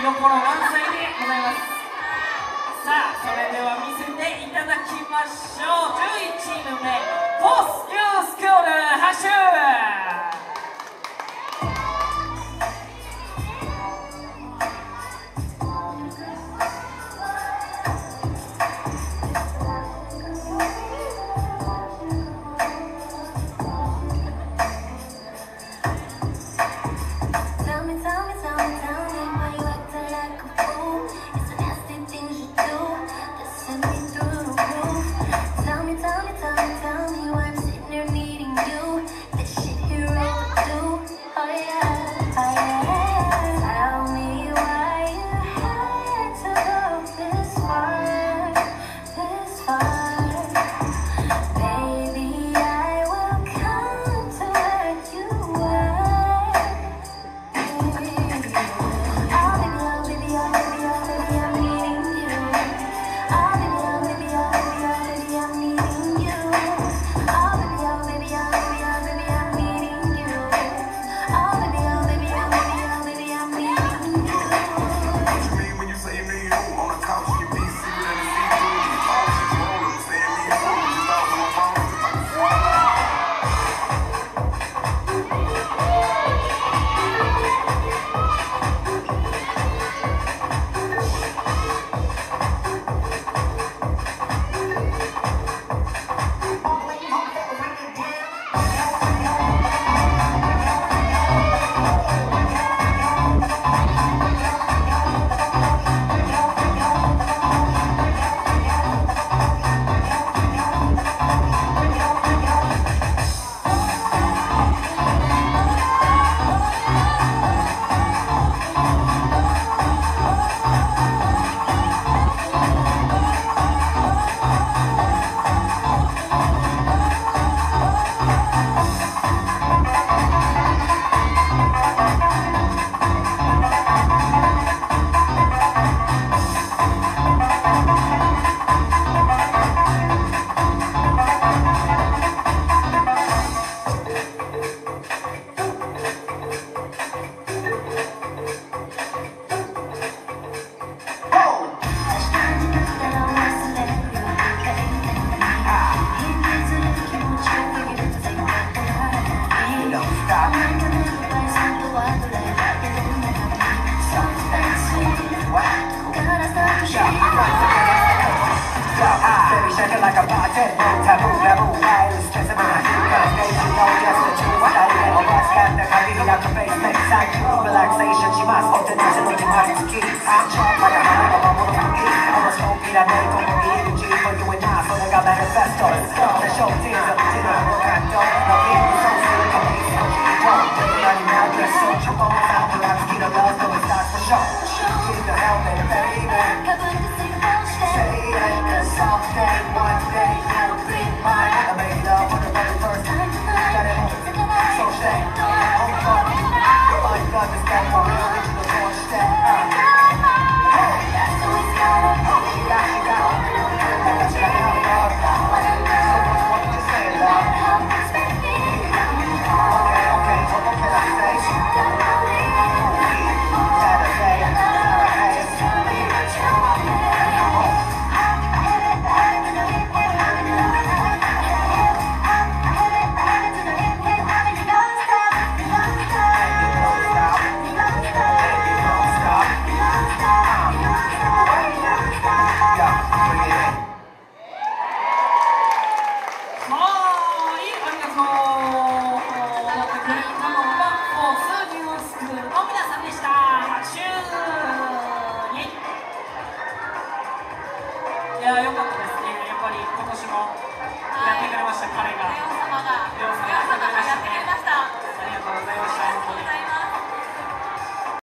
見どころ満載でございます。さあそれでは見せていただきましょう。11チーム目フォース・キュースクール発進 Living like a party, taboo, taboo, I is visible. Cause they know just the truth. I am a rock stand, the career of the basement. Psych, relaxation, she must hold the touch and the demonic keys. I'm trapped like a high, I'm a woman from east. I was hoping I'd make the energy for you and I, so they got manifestos. Go.